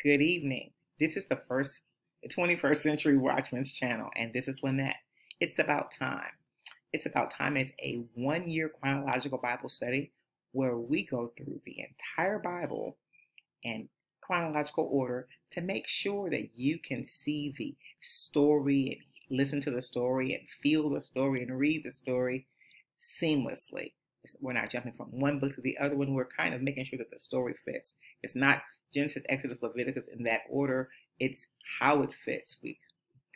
Good evening. This is the first 21st Century Watchmen's channel, and this is Lynette. It's about time. It's about time is a one year chronological Bible study where we go through the entire Bible in chronological order to make sure that you can see the story and listen to the story and feel the story and read the story seamlessly. We're not jumping from one book to the other one. We're kind of making sure that the story fits. It's not Genesis, Exodus, Leviticus in that order. It's how it fits. We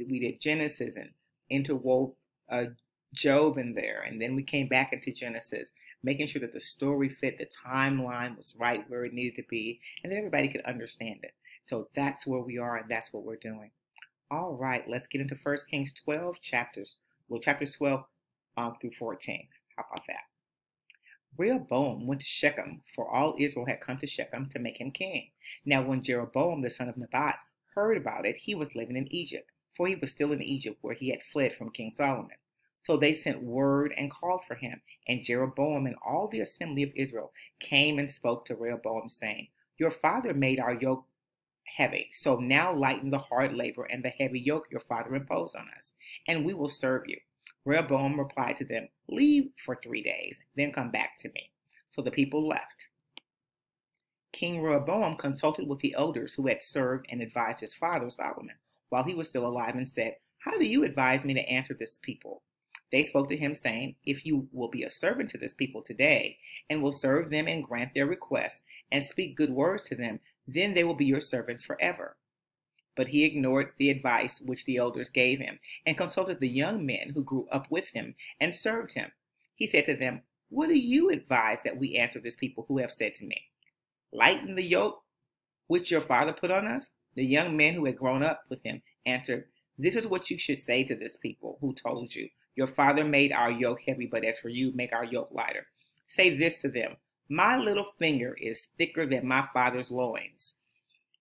we did Genesis and interwove uh, Job in there, and then we came back into Genesis, making sure that the story fit, the timeline was right where it needed to be, and that everybody could understand it. So that's where we are, and that's what we're doing. All right, let's get into First Kings 12 chapters. Well, chapters 12 um, through 14. How about that? Rehoboam went to Shechem, for all Israel had come to Shechem to make him king. Now, when Jeroboam the son of Nebat heard about it, he was living in Egypt, for he was still in Egypt where he had fled from King Solomon. So they sent word and called for him. And Jeroboam and all the assembly of Israel came and spoke to Rehoboam, saying, Your father made our yoke heavy. So now lighten the hard labor and the heavy yoke your father imposed on us, and we will serve you. Rehoboam replied to them, Leave for three days, then come back to me. So the people left. King Rehoboam consulted with the elders who had served and advised his father Solomon while he was still alive and said, How do you advise me to answer this people? They spoke to him, saying, If you will be a servant to this people today, and will serve them and grant their requests, and speak good words to them, then they will be your servants forever. But he ignored the advice which the elders gave him and consulted the young men who grew up with him and served him. He said to them, What do you advise that we answer this people who have said to me? Lighten the yoke which your father put on us? The young men who had grown up with him answered, This is what you should say to this people who told you, Your father made our yoke heavy, but as for you, make our yoke lighter. Say this to them My little finger is thicker than my father's loins.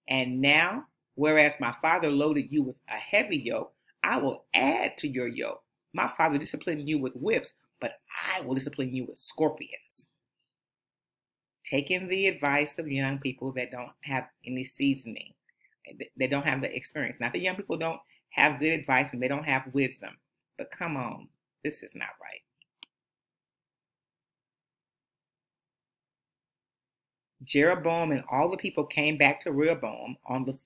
And now Whereas my father loaded you with a heavy yoke, I will add to your yoke. My father disciplined you with whips, but I will discipline you with scorpions. Taking the advice of young people that don't have any seasoning, eh, they don't have the experience. Not that young people don't have good advice and they don't have wisdom, but come on, this is not right. Jeroboam and all the people came back to Rehoboam on the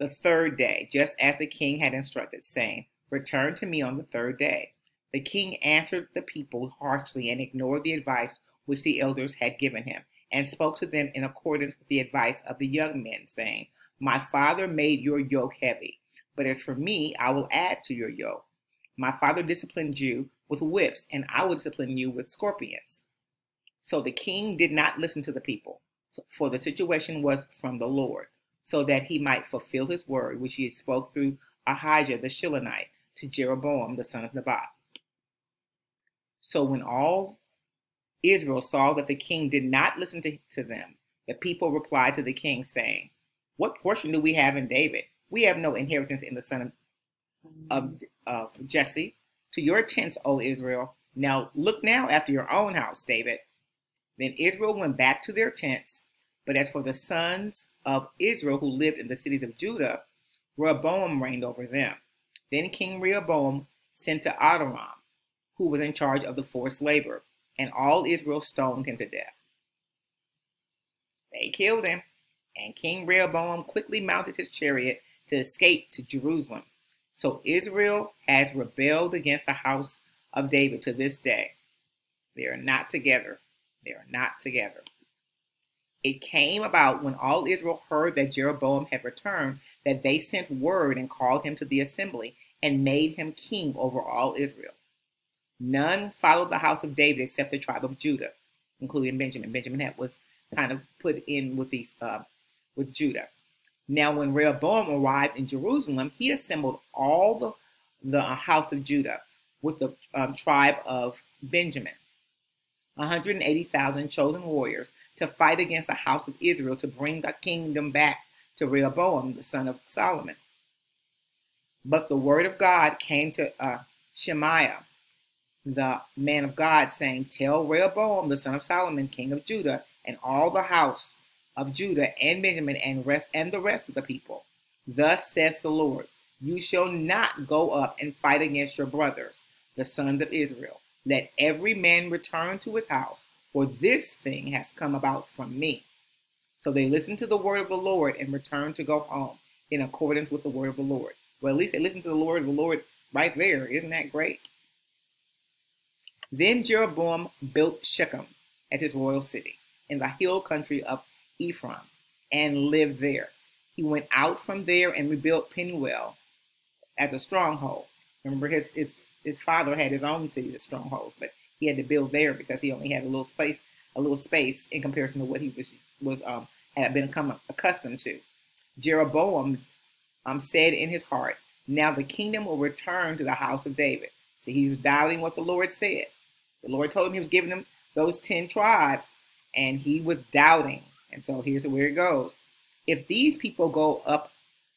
the third day, just as the king had instructed, saying, Return to me on the third day. The king answered the people harshly and ignored the advice which the elders had given him, and spoke to them in accordance with the advice of the young men, saying, My father made your yoke heavy, but as for me, I will add to your yoke. My father disciplined you with whips, and I will discipline you with scorpions. So the king did not listen to the people, for the situation was from the Lord so that he might fulfill his word, which he spoke through Ahijah the Shilonite to Jeroboam the son of Nebat. So when all Israel saw that the king did not listen to, to them, the people replied to the king, saying, What portion do we have in David? We have no inheritance in the son of, of, mm. of Jesse. To your tents, O Israel. Now look now after your own house, David. Then Israel went back to their tents. But as for the sons of Israel who lived in the cities of Judah, Rehoboam reigned over them. Then King Rehoboam sent to Adoram, who was in charge of the forced labor, and all Israel stoned him to death. They killed him, and King Rehoboam quickly mounted his chariot to escape to Jerusalem. So Israel has rebelled against the house of David to this day. They are not together. They are not together. It came about when all Israel heard that Jeroboam had returned that they sent word and called him to the assembly and made him king over all Israel. None followed the house of David except the tribe of Judah, including Benjamin. Benjamin had, was kind of put in with these uh, with Judah. Now, when Rehoboam arrived in Jerusalem, he assembled all the the house of Judah with the um, tribe of Benjamin 180,000 chosen warriors to fight against the house of Israel to bring the kingdom back to Rehoboam, the son of Solomon. But the word of God came to uh, Shemaiah, the man of God, saying, Tell Rehoboam, the son of Solomon, king of Judah, and all the house of Judah and Benjamin and rest and the rest of the people. Thus says the Lord, you shall not go up and fight against your brothers, the sons of Israel. Let every man return to his house, for this thing has come about from me. So they listened to the word of the Lord and returned to go home in accordance with the word of the Lord. Well, at least they listened to the Lord of the Lord right there. Isn't that great? Then Jeroboam built Shechem as his royal city in the hill country of Ephraim and lived there. He went out from there and rebuilt Penuel as a stronghold. Remember, his, his, his father had his own city of strongholds, but he had to build there because he only had a little space, a little space in comparison to what he was was um, had been accustomed to. Jeroboam um, said in his heart, "Now the kingdom will return to the house of David." See, he was doubting what the Lord said. The Lord told him he was giving him those ten tribes, and he was doubting. And so here's where it goes. If these people go up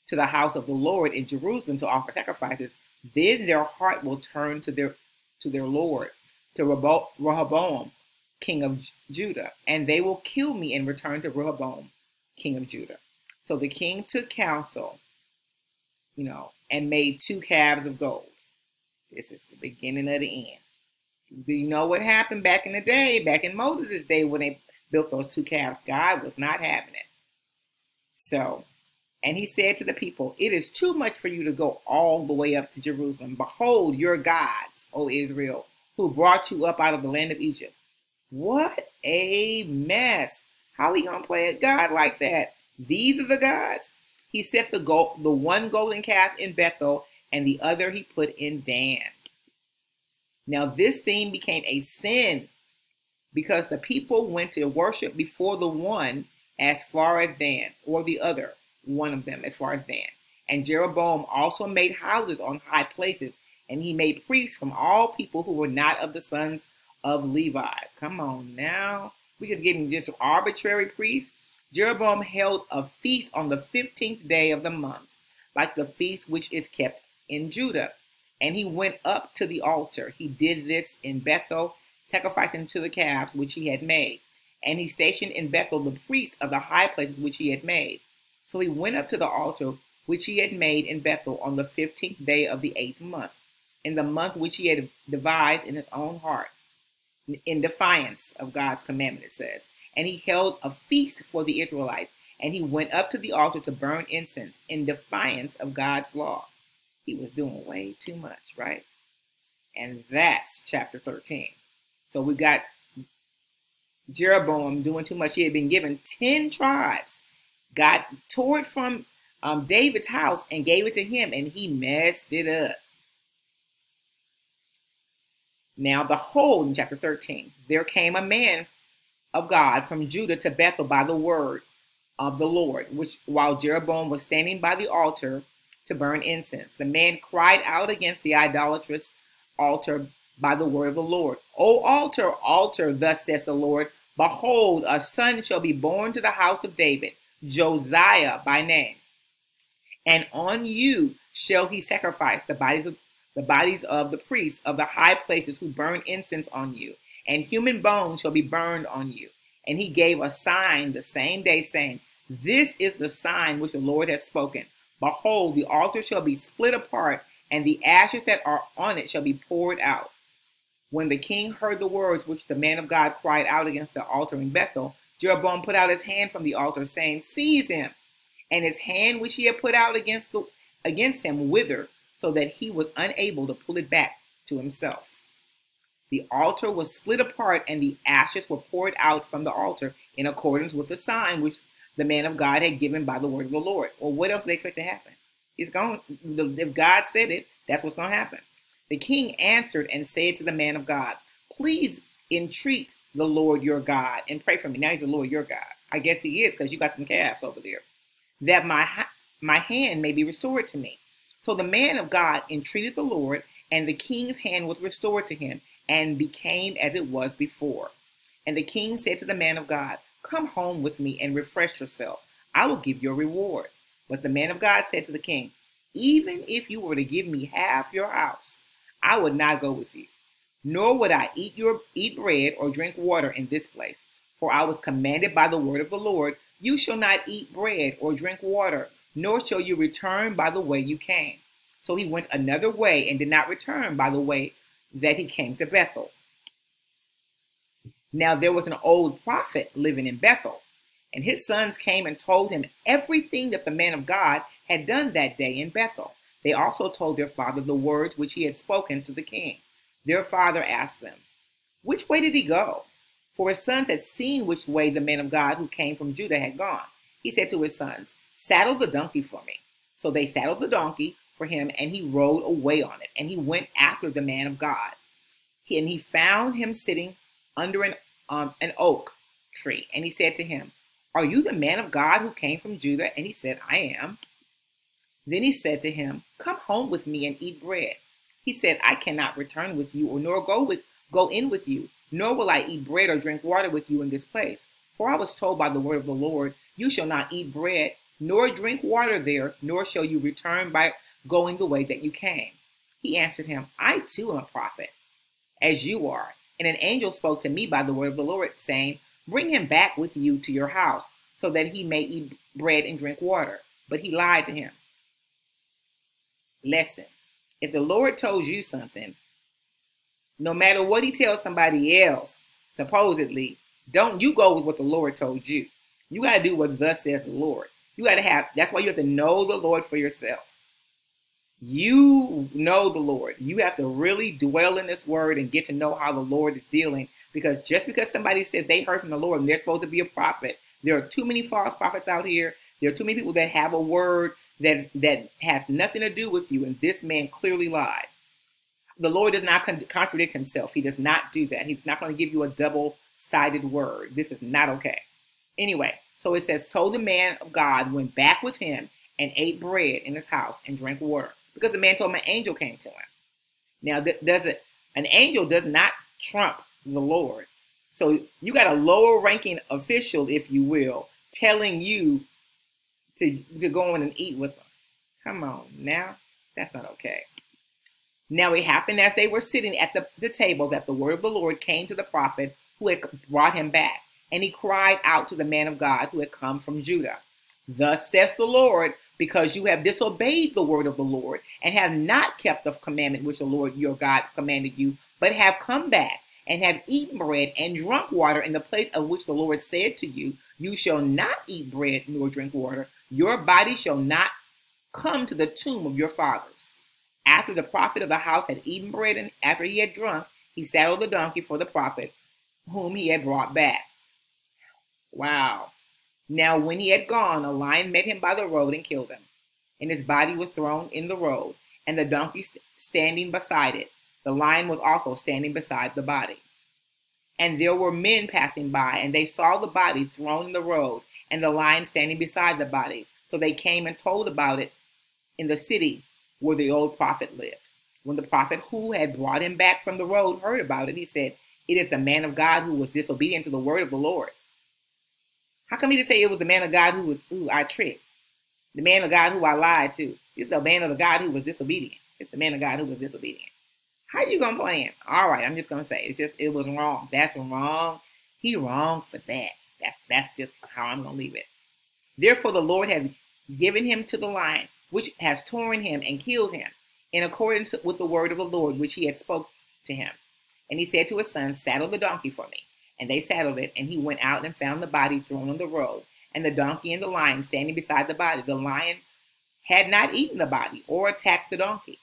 to the house of the Lord in Jerusalem to offer sacrifices, then their heart will turn to their to their Lord, to Rehoboam, king of Judah, and they will kill me and return to Rehoboam, king of Judah. So the king took counsel, you know, and made two calves of gold. This is the beginning of the end. You know what happened back in the day, back in Moses' day when they built those two calves? God was not having it. So and he said to the people, It is too much for you to go all the way up to Jerusalem. Behold your gods, O Israel, who brought you up out of the land of Egypt. What a mess. How are we going to play a God like that? These are the gods. He set the, gold, the one golden calf in Bethel and the other he put in Dan. Now, this thing became a sin because the people went to worship before the one as far as Dan or the other one of them as far as Dan. And Jeroboam also made houses on high places, and he made priests from all people who were not of the sons of Levi. Come on now. We're just getting just arbitrary priests. Jeroboam held a feast on the 15th day of the month, like the feast which is kept in Judah. And he went up to the altar. He did this in Bethel, sacrificing to the calves which he had made. And he stationed in Bethel the priests of the high places which he had made. So he went up to the altar which he had made in Bethel on the fifteenth day of the eighth month, in the month which he had devised in his own heart, in defiance of God's commandment, it says. And he held a feast for the Israelites, and he went up to the altar to burn incense in defiance of God's law. He was doing way too much, right? And that's chapter 13. So we got Jeroboam doing too much. He had been given 10 tribes got tore it from um, David's house and gave it to him, and he messed it up. Now, behold, in chapter 13, there came a man of God from Judah to Bethel by the word of the Lord, which while Jeroboam was standing by the altar to burn incense, the man cried out against the idolatrous altar by the word of the Lord. O altar, altar, thus says the Lord, behold, a son shall be born to the house of David Josiah by name. And on you shall he sacrifice the bodies of the bodies of the priests of the high places who burn incense on you, and human bones shall be burned on you. And he gave a sign the same day, saying, This is the sign which the Lord has spoken. Behold, the altar shall be split apart, and the ashes that are on it shall be poured out. When the king heard the words which the man of God cried out against the altar in Bethel, Jeroboam put out his hand from the altar, saying, Seize him. And his hand which he had put out against the against him withered, so that he was unable to pull it back to himself. The altar was split apart, and the ashes were poured out from the altar in accordance with the sign which the man of God had given by the word of the Lord. Well, what else do they expect to happen? It's going. If God said it, that's what's going to happen. The king answered and said to the man of God, "Please entreat the Lord your God and pray for me. Now he's the Lord your God. I guess he is because you got them calves over there. That my my hand may be restored to me. So the man of God entreated the Lord, and the king's hand was restored to him, and became as it was before. And the king said to the man of God, Come home with me and refresh yourself. I will give you a reward. But the man of God said to the king, Even if you were to give me half your house, I would not go with you nor would I eat your eat bread or drink water in this place, for I was commanded by the word of the Lord, You shall not eat bread or drink water, nor shall you return by the way you came. So he went another way and did not return by the way that he came to Bethel. Now there was an old prophet living in Bethel, and his sons came and told him everything that the man of God had done that day in Bethel. They also told their father the words which he had spoken to the king. Their father asked them, Which way did he go? For his sons had seen which way the man of God who came from Judah had gone. He said to his sons, Saddle the donkey for me. So they saddled the donkey for him, and he rode away on it. And he went after the man of God. He, and he found him sitting under an, um, an oak tree. And he said to him, Are you the man of God who came from Judah? And he said, I am. Then he said to him, Come home with me and eat bread. He said, I cannot return with you, or nor go with go in with you, nor will I eat bread or drink water with you in this place. For I was told by the word of the Lord, You shall not eat bread, nor drink water there, nor shall you return by going the way that you came. He answered him, I too am a prophet, as you are. And an angel spoke to me by the word of the Lord, saying, Bring him back with you to your house, so that he may eat bread and drink water. But he lied to him. Lesson. If the Lord told you something, no matter what he tells somebody else, supposedly, don't you go with what the Lord told you. You got to do what thus says the Lord. You got to have, that's why you have to know the Lord for yourself. You know the Lord. You have to really dwell in this word and get to know how the Lord is dealing. Because just because somebody says they heard from the Lord and they're supposed to be a prophet, there are too many false prophets out here. There are too many people that have a word that that has nothing to do with you, and this man clearly lied. The Lord does not con contradict himself. He does not do that. He's not going to give you a double-sided word. This is not okay. Anyway, so it says, so the man of God went back with him and ate bread in his house and drank water because the man told him an angel came to him. Now, does it? An angel does not trump the Lord. So you got a lower ranking official, if you will, telling you to, to go in and eat with them. Come on now. That's not okay. Now it happened as they were sitting at the, the table that the word of the Lord came to the prophet who had brought him back. And he cried out to the man of God who had come from Judah. Thus says the Lord, because you have disobeyed the word of the Lord and have not kept the commandment which the Lord your God commanded you, but have come back and have eaten bread and drunk water in the place of which the Lord said to you, You shall not eat bread nor drink water, your body shall not come to the tomb of your fathers. After the prophet of the house had eaten bread and after he had drunk, he saddled the donkey for the prophet, whom he had brought back. Wow. Now, when he had gone, a lion met him by the road and killed him. And his body was thrown in the road, and the donkey st standing beside it. The lion was also standing beside the body. And there were men passing by, and they saw the body thrown in the road, and the lion standing beside the body. So they came and told about it in the city where the old prophet lived. When the prophet who had brought him back from the road heard about it, he said, It is the man of God who was disobedient to the word of the Lord. How come he didn't say it was the man of God who was who I tricked? The man of God who I lied to. It's the man of the God who was disobedient. It's the man of God who was disobedient. How you gonna play him? All right, I'm just gonna say it's just it was wrong. That's wrong. He wrong for that. That's that's just how I'm going to leave it. Therefore, the Lord has given him to the lion, which has torn him and killed him, in accordance with the word of the Lord, which he had spoke to him. And he said to his son, Saddle the donkey for me. And they saddled it, and he went out and found the body thrown on the road, and the donkey and the lion standing beside the body. The lion had not eaten the body or attacked the donkey.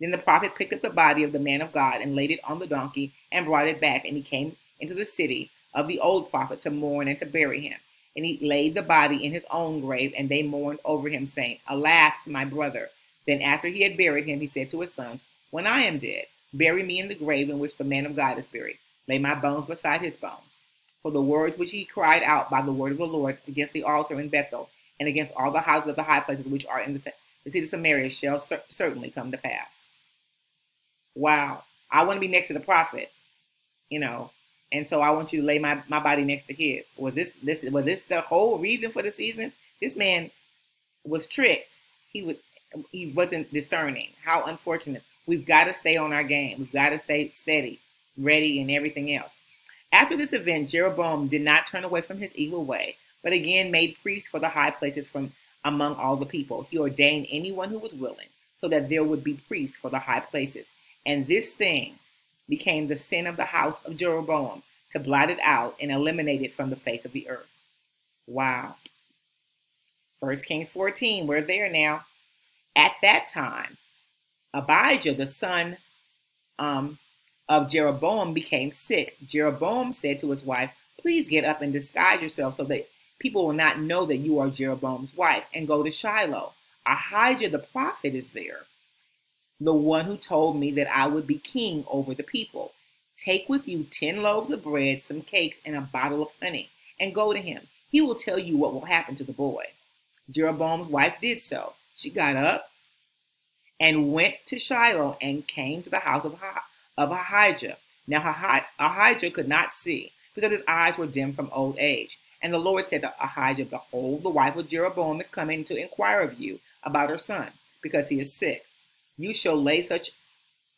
Then the prophet picked up the body of the man of God and laid it on the donkey and brought it back, and he came into the city of the old prophet to mourn and to bury him. And he laid the body in his own grave, and they mourned over him, saying, Alas, my brother. Then after he had buried him, he said to his sons, When I am dead, bury me in the grave in which the man of God is buried. Lay my bones beside his bones. For the words which he cried out by the word of the Lord against the altar in Bethel, and against all the houses of the high places which are in the, the city of Samaria, shall cer certainly come to pass. Wow. I want to be next to the prophet, you know, and so I want you to lay my, my body next to his. Was this this was this the whole reason for the season? This man was tricked. He was he wasn't discerning. How unfortunate. We've got to stay on our game. We've got to stay steady, ready, and everything else. After this event, Jeroboam did not turn away from his evil way, but again made priests for the high places from among all the people. He ordained anyone who was willing, so that there would be priests for the high places. And this thing became the sin of the house of Jeroboam to blot it out and eliminate it from the face of the earth. Wow. First Kings 14, we're there now. At that time, Abijah, the son um, of Jeroboam, became sick. Jeroboam said to his wife, Please get up and disguise yourself so that people will not know that you are Jeroboam's wife, and go to Shiloh. Ahijah the prophet is there, the one who told me that I would be king over the people. Take with you ten loaves of bread, some cakes, and a bottle of honey, and go to him. He will tell you what will happen to the boy. Jeroboam's wife did so. She got up and went to Shiloh and came to the house of, of Ahijah. Now Ahijah could not see because his eyes were dim from old age. And the Lord said to Ahijah, Behold, the wife of Jeroboam is coming to inquire of you about her son, because he is sick. You shall lay such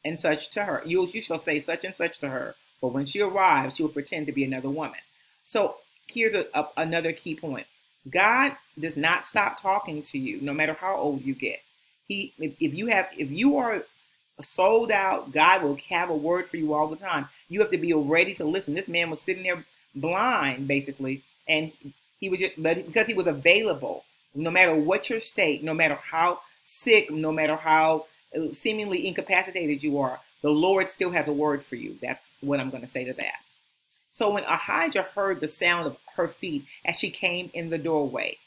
and such to her. You, you shall say such and such to her. For when she arrives, she will pretend to be another woman. So here's a, a, another key point. God does not stop talking to you, no matter how old you get. He, if, if you have, if you are sold out, God will have a word for you all the time. You have to be ready to listen. This man was sitting there blind, basically, and he was just, but because he was available, no matter what your state, no matter how sick, no matter how seemingly incapacitated you are, the Lord still has a word for you. That's what I'm going to say to that. So when Ahijah heard the sound of her feet as she came in the doorway,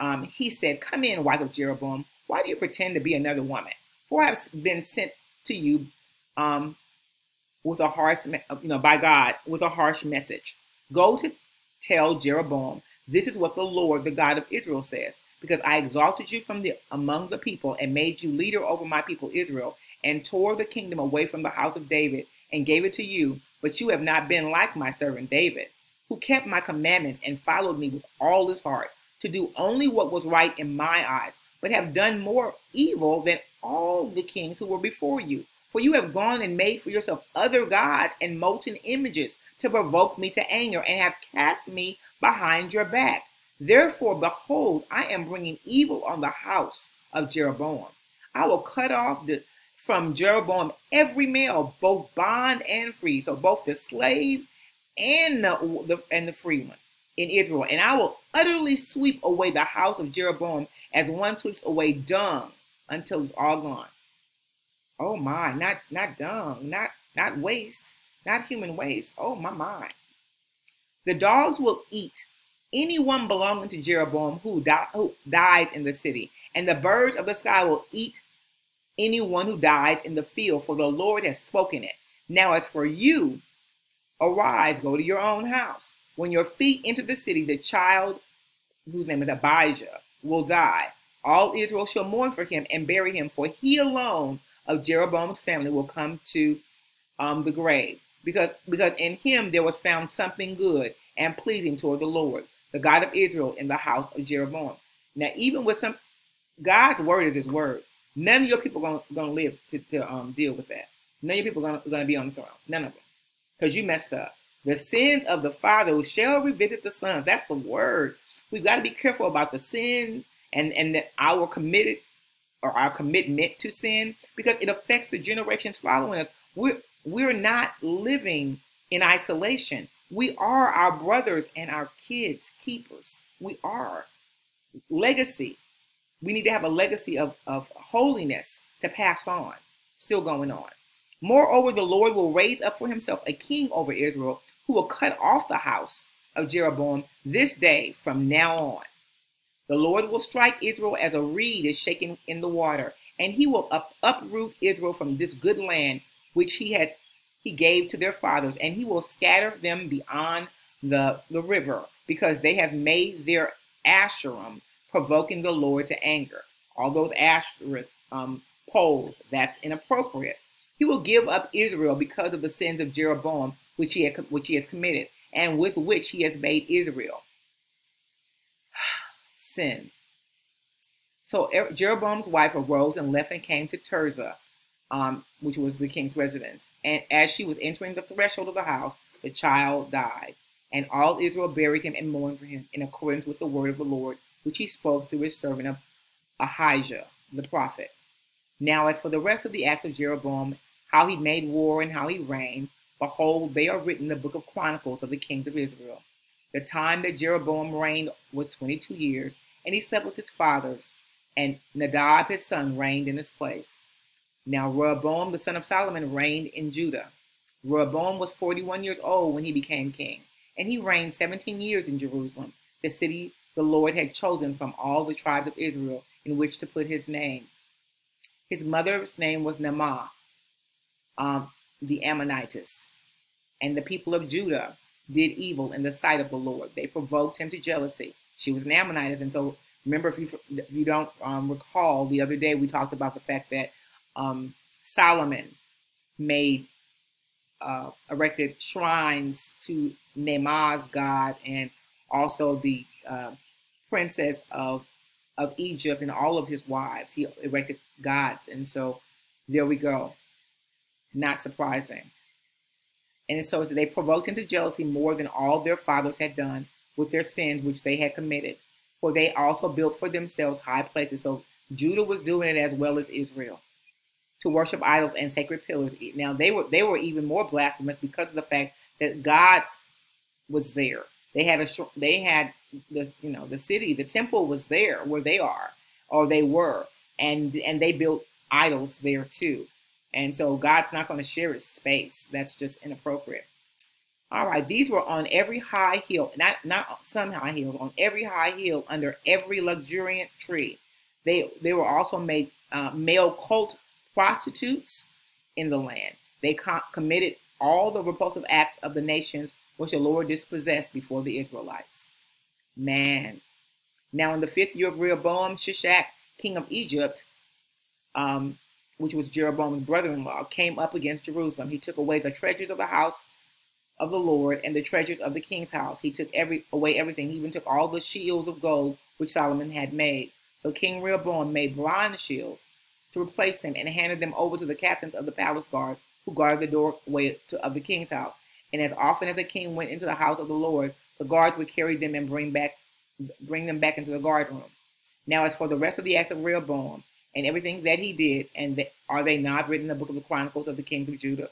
um, he said, Come in, wife of Jeroboam. Why do you pretend to be another woman? For I have been sent to you um, with a harsh, you know, by God, with a harsh message. Go to tell Jeroboam, this is what the Lord, the God of Israel says, because I exalted you from the among the people and made you leader over my people Israel, and tore the kingdom away from the house of David and gave it to you, but you have not been like my servant David, who kept my commandments and followed me with all his heart, to do only what was right in my eyes, but have done more evil than all the kings who were before you. For you have gone and made for yourself other gods and molten images to provoke me to anger, and have cast me behind your back. Therefore, behold, I am bringing evil on the house of Jeroboam. I will cut off the, from Jeroboam every male, both bond and free, so both the slave and the, the and the free one in Israel, and I will utterly sweep away the house of Jeroboam as one sweeps away dung until it's all gone. Oh my, not not dung, not not waste, not human waste. Oh my my. The dogs will eat anyone belonging to Jeroboam who, who dies in the city, and the birds of the sky will eat anyone who dies in the field, for the Lord has spoken it. Now, as for you, arise, go to your own house. When your feet enter the city, the child whose name is Abijah will die. All Israel shall mourn for him and bury him, for he alone of Jeroboam's family will come to um, the grave, because because in him there was found something good and pleasing toward the Lord, the God of Israel, in the house of Jeroboam. Now, even with some, God's word is His word. None of your people are going to live to, to um, deal with that. None of your people are going to be on the throne. None of them, because you messed up. The sins of the father shall revisit the sons. That's the word. We've got to be careful about the sin and and our committed or our commitment to sin because it affects the generations following us. We're we're not living in isolation. We are our brothers and our kids' keepers. We are. Legacy. We need to have a legacy of, of holiness to pass on. Still going on. Moreover, the Lord will raise up for himself a king over Israel who will cut off the house of Jeroboam this day from now on. The Lord will strike Israel as a reed is shaken in the water, and he will up, uproot Israel from this good land which he had he gave to their fathers, and he will scatter them beyond the, the river, because they have made their Asherim, provoking the Lord to anger. All those Asherah um, poles, that's inappropriate. He will give up Israel because of the sins of Jeroboam, which he, had, which he has committed, and with which he has made Israel. Sin. So er, Jeroboam's wife arose and left and came to Tirzah, um, which was the king's residence. And as she was entering the threshold of the house, the child died. And all Israel buried him and mourned for him in accordance with the word of the Lord, which he spoke through his servant Ahijah, the prophet. Now, as for the rest of the acts of Jeroboam, how he made war and how he reigned, behold, they are written in the book of Chronicles of the kings of Israel. The time that Jeroboam reigned was 22 years, and he slept with his fathers, and Nadab his son reigned in his place. Now Rehoboam the son of Solomon reigned in Judah. Rehoboam was 41 years old when he became king, and he reigned 17 years in Jerusalem, the city the Lord had chosen from all the tribes of Israel in which to put his name. His mother's name was Naamah, um, the Ammonitess. And the people of Judah did evil in the sight of the Lord. They provoked him to jealousy. She was an Ammonitess. And so remember, if you, if you don't um, recall, the other day we talked about the fact that um, Solomon made uh, erected shrines to Naamah's god and also the uh, princess of of Egypt and all of his wives. He erected gods, and so there we go. Not surprising. And so they provoked him to jealousy more than all their fathers had done with their sins which they had committed. For they also built for themselves high places. So Judah was doing it as well as Israel to worship idols and sacred pillars. Now they were they were even more blasphemous because of the fact that God was there. They had a they had this you know the city the temple was there where they are or they were and and they built idols there too. And so God's not going to share his space. That's just inappropriate. All right, these were on every high hill, not not some high hill, on every high hill under every luxuriant tree. They they were also made uh, male cult prostitutes in the land. They com committed all the repulsive acts of the nations which the Lord dispossessed before the Israelites. Man. Now in the fifth year of Rehoboam, Shishak, king of Egypt, um, which was Jeroboam's brother-in-law, came up against Jerusalem. He took away the treasures of the house of the Lord and the treasures of the king's house. He took every away everything. He even took all the shields of gold which Solomon had made. So King Rehoboam made bronze shields to replace them and handed them over to the captains of the palace guard who guarded the doorway to, of the king's house. And as often as the king went into the house of the Lord, the guards would carry them and bring back bring them back into the guard room. Now as for the rest of the acts of Rehoboam and everything that he did, and the, are they not written in the book of the Chronicles of the kings of Judah?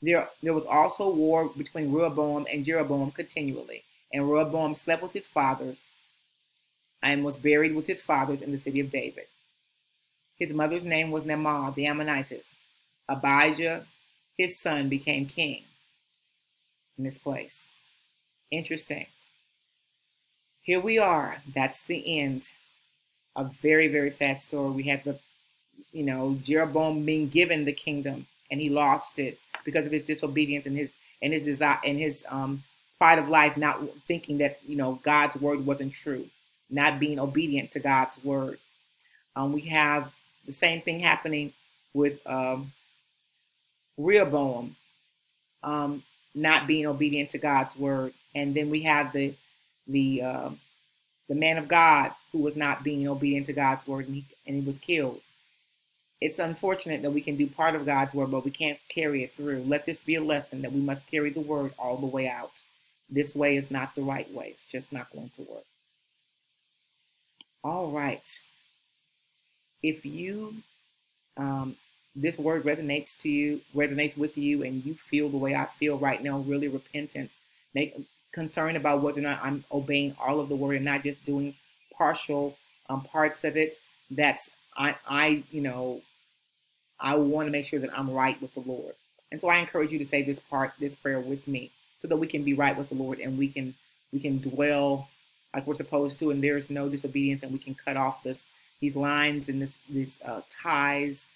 There, there was also war between Rehoboam and Jeroboam continually, and Rehoboam slept with his fathers and was buried with his fathers in the city of David. His mother's name was Naamah the Ammonitess. Abijah, his son, became king in this place. Interesting. Here we are. That's the end. A very, very sad story. We have the, you know, Jeroboam being given the kingdom and he lost it because of his disobedience and his and his desire and his um, pride of life, not thinking that you know God's word wasn't true, not being obedient to God's word. Um, we have the same thing happening with um, Rehoboam. Um, not being obedient to God's word. And then we have the the uh, the man of God who was not being obedient to God's word and he, and he was killed. It's unfortunate that we can do part of God's word, but we can't carry it through. Let this be a lesson that we must carry the word all the way out. This way is not the right way. It's just not going to work. All right. If you um, this word resonates to you, resonates with you, and you feel the way I feel right now, really repentant, make concerned about whether or not I'm obeying all of the word and not just doing partial um, parts of it. That's I, I, you know, I want to make sure that I'm right with the Lord. And so I encourage you to say this part, this prayer with me, so that we can be right with the Lord and we can we can dwell like we're supposed to, and there's no disobedience, and we can cut off this these lines and this these uh, ties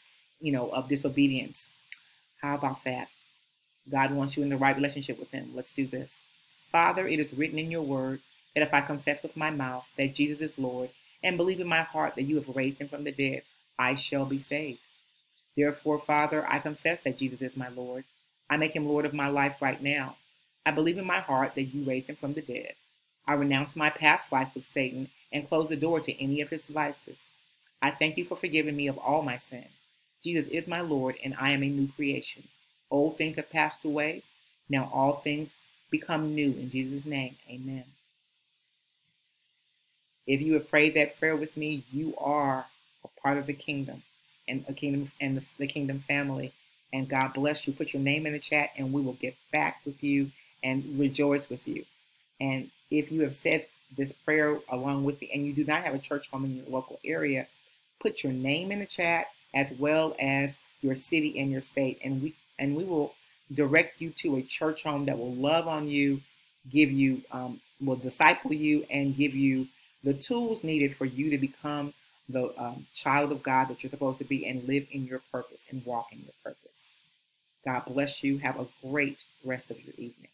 you know, of disobedience. How about that? God wants you in the right relationship with Him. Let's do this. Father, it is written in your word that if I confess with my mouth that Jesus is Lord and believe in my heart that you have raised him from the dead, I shall be saved. Therefore, Father, I confess that Jesus is my Lord. I make him Lord of my life right now. I believe in my heart that you raised him from the dead. I renounce my past life with Satan and close the door to any of his vices. I thank you for forgiving me of all my sin. Jesus is my Lord, and I am a new creation. Old things have passed away. Now all things become new in Jesus' name. Amen. If you have prayed that prayer with me, you are a part of the kingdom and a kingdom and the, the kingdom family. And God bless you. Put your name in the chat and we will get back with you and rejoice with you. And if you have said this prayer along with me and you do not have a church home in your local area, put your name in the chat as well as your city and your state. And we and we will direct you to a church home that will love on you, give you, um, will disciple you, and give you the tools needed for you to become the um, child of God that you're supposed to be and live in your purpose and walk in your purpose. God bless you. Have a great rest of your evening.